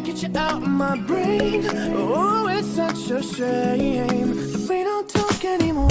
get you out of my brain. Oh, it's such a shame we don't talk anymore.